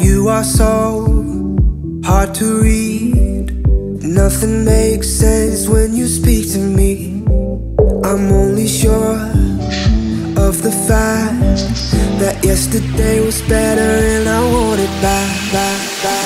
You are so hard to read. Nothing makes sense when you speak to me. I'm only sure of the fact that yesterday was better and I want it back, back, back.